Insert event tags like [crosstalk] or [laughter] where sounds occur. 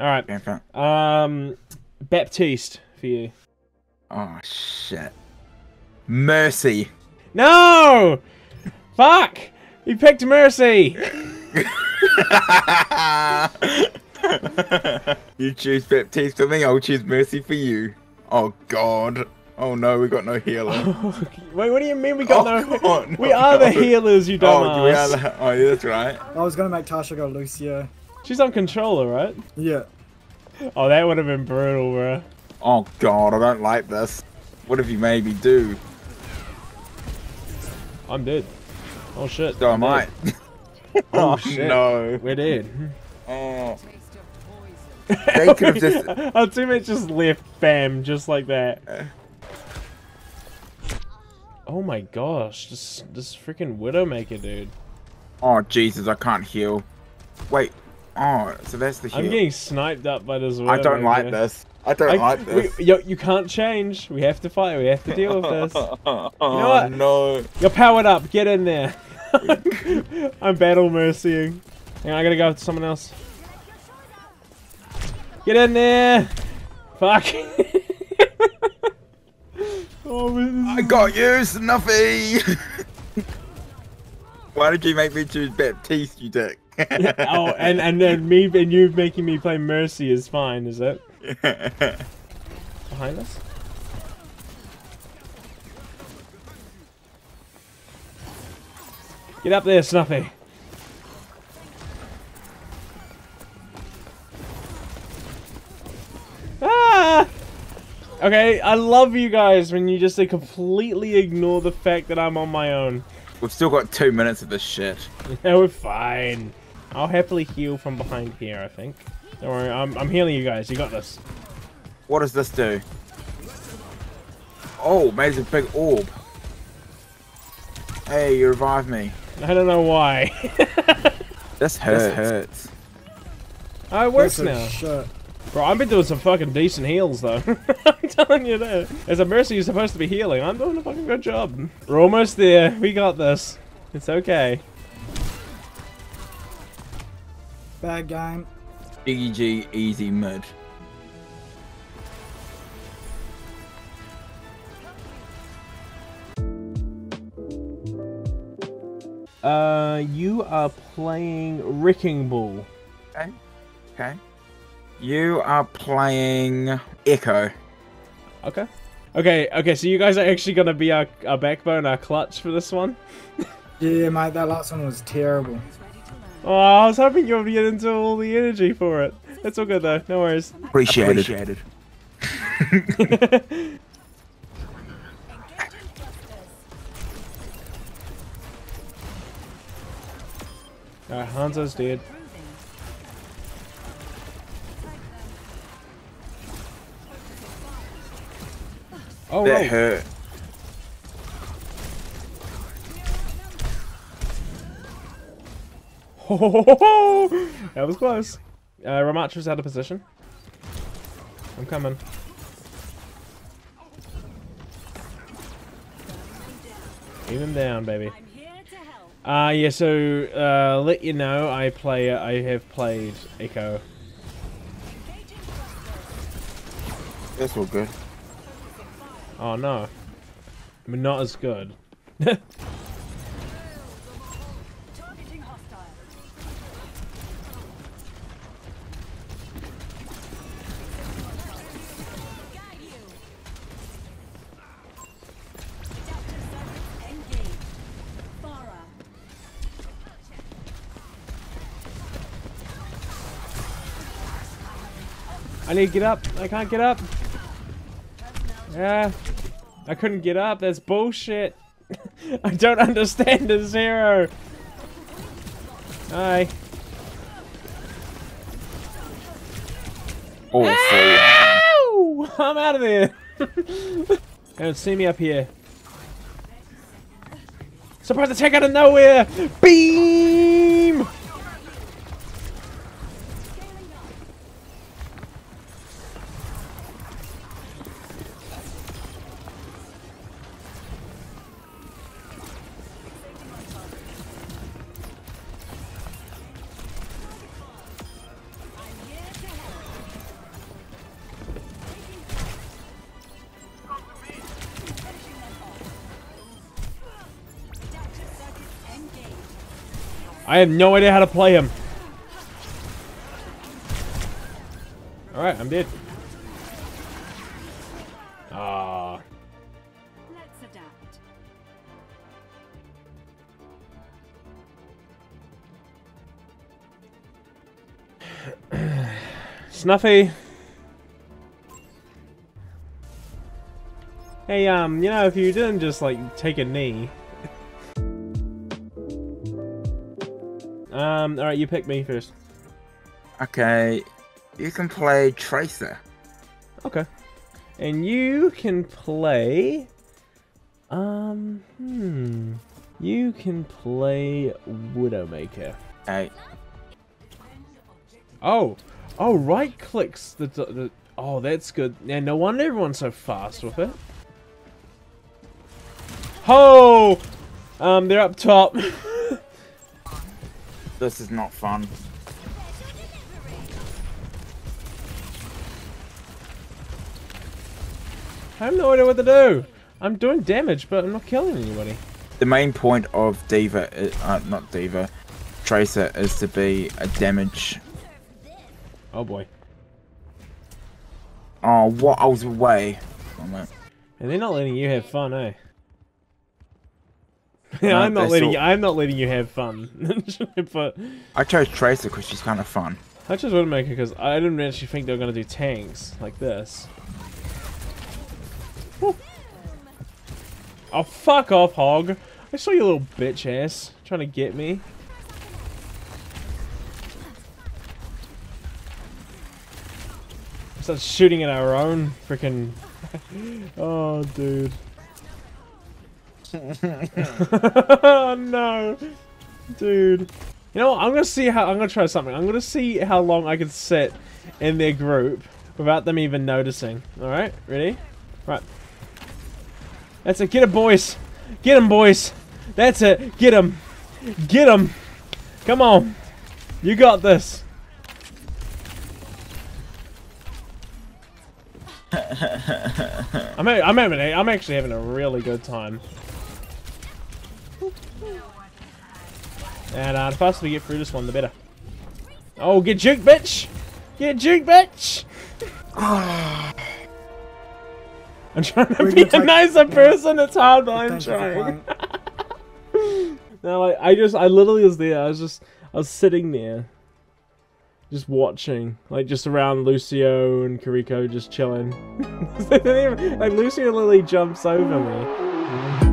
All right. Okay. Um, Baptiste for you. Oh shit. Mercy. No! Fuck! You picked Mercy! [laughs] you choose Baptiste for me, I'll choose Mercy for you. Oh god. Oh no, we got no healer. [laughs] Wait, what do you mean we got Oh, no... God, [laughs] we no, are the healers, you dumbass. oh, dumbass. we are the... oh, yeah, that's right. I was gonna make Tasha go Lucio. She's on controller, right? Yeah. Oh, that would have been brutal, bro. Oh god, I don't like this. What have you made me do? I'm dead. Oh shit. So I'm I. [laughs] [laughs] Oh, oh shit. no. We're dead. Oh. [laughs] They could have just. Our teammate just left, bam, just like that. Uh. Oh my gosh, this this freaking Widowmaker, dude. Oh Jesus, I can't heal. Wait. Oh, so that's the heal. I'm getting sniped up by this. I don't like this. I don't I, like this. We, yo, you can't change. We have to fight. We have to deal with this. [laughs] oh what? no. You're powered up. Get in there. [laughs] I'm battle mercying. Hang on, I gotta go with someone else. Get in there. Fuck. [laughs] oh, I got you, Snuffy. Why did you make me choose Baptiste, you dick? [laughs] oh, and and then me and you making me play Mercy is fine, is it? [laughs] Behind us? Get up there, Snuffy. Ah! Okay, I love you guys when you just like, completely ignore the fact that I'm on my own. We've still got two minutes of this shit. [laughs] Yeah, we're fine. I'll happily heal from behind here, I think. Don't worry, I'm, I'm healing you guys. You got this. What does this do? Oh, made a big orb. Hey, you revived me. I don't know why. [laughs] This hurts. This hurts. oh, it works now. Shit. Bro, I've been doing some fucking decent heals, though. [laughs] I'm telling you that. As a Mercy, you're supposed to be healing. I'm doing a fucking good job. We're almost there. We got this. It's okay. Bad game. Biggie G, easy mud. Uh, you are playing Wrecking Ball. Okay. Okay. You are playing Echo. Okay. Okay, okay, so you guys are actually gonna be our, our backbone, our clutch for this one? Yeah, mate, that last one was terrible. Oh, I was hoping you would get into all the energy for it. It's all good though, no worries. Appreciated. Appreciated. [laughs] Alright, Hanzo's dead. Oh, That whoa. hurt. That was close. Uh, Ramattra's out of position. I'm coming. Even him down, baby. Uh, yeah, so, uh, let you know, I play, I have played Echo. That's all good. Oh, no. I mean, not as good. I need to get up. I can't get up. Yeah. I couldn't get up. That's bullshit. [laughs] I don't understand the zero. Hi. Ow! I'm out of there. Don't [laughs] see me up here. Surprise attack out of nowhere! Beam! I have no idea how to play him. Alright, I'm dead. Ah. Let's adapt. Snuffy. Hey, um, you know, if you didn't just, like, take a knee. Um, alright, you pick me first. Okay, you can play Tracer. Okay. And you can play... Um, hmm... You can play Widowmaker. Okay, Oh! Oh, right clicks the, the... Oh, that's good. Yeah, no wonder everyone's so fast with it. Oh! Um, they're up top. [laughs] this is not fun. I have no idea what to do. I'm doing damage, but I'm not killing anybody. The main point of D.Va, i- uh, not D.Va, Tracer is to be a damage. Oh boy. Oh, what? I was away. And they're not letting you have fun, eh? Yeah, [laughs] I'm not letting you, I'm not letting you have fun. [laughs] but I chose Tracer because she's kind of fun. I just want to make it because I didn't actually think they were gonna do tanks like this. Whew. Oh fuck off, hog! I saw your little bitch ass trying to get me. Start shooting at our own freaking. [laughs] oh, dude. [laughs] oh no, dude. You know what? I'm gonna see how I'm gonna try something. I'm gonna see how long I can sit in their group without them even noticing. All right, ready? Right. That's it. Get him, boys. Get him, boys. That's it. Get him. Get him. Come on. You got this. [laughs] I'm I'm having a, I'm actually having a really good time. And uh, the faster we get through this one, the better. Oh, get juked, bitch! Get juked, bitch! [sighs] I'm trying to We're be a take- nicer [laughs] person. It's hard, but I'm Thank you for trying. [laughs] No, like, I just, I literally was there. I was just, I was sitting there, just watching, like, just around Lucio and Kiriko, just chilling. [laughs] like, Lucio literally jumps over me.